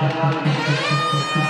ハハハハ!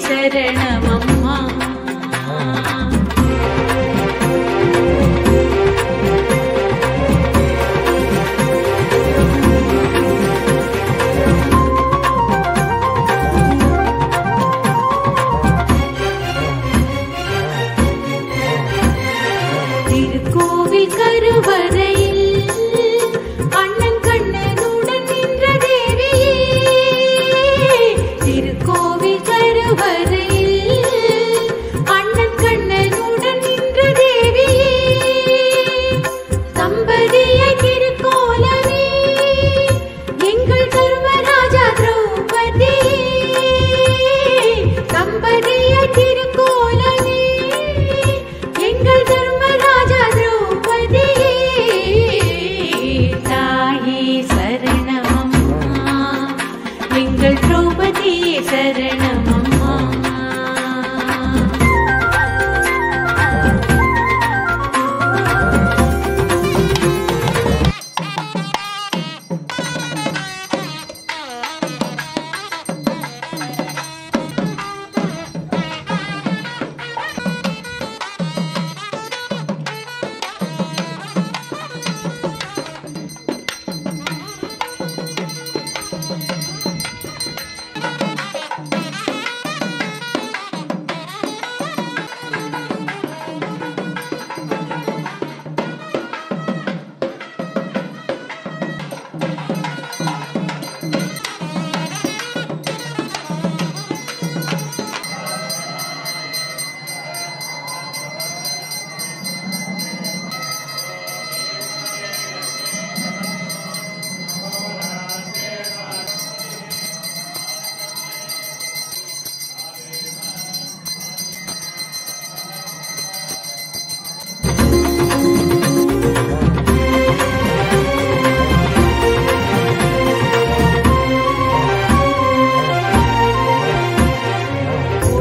शरणमम्मा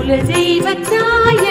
குலதெய்வத்தாய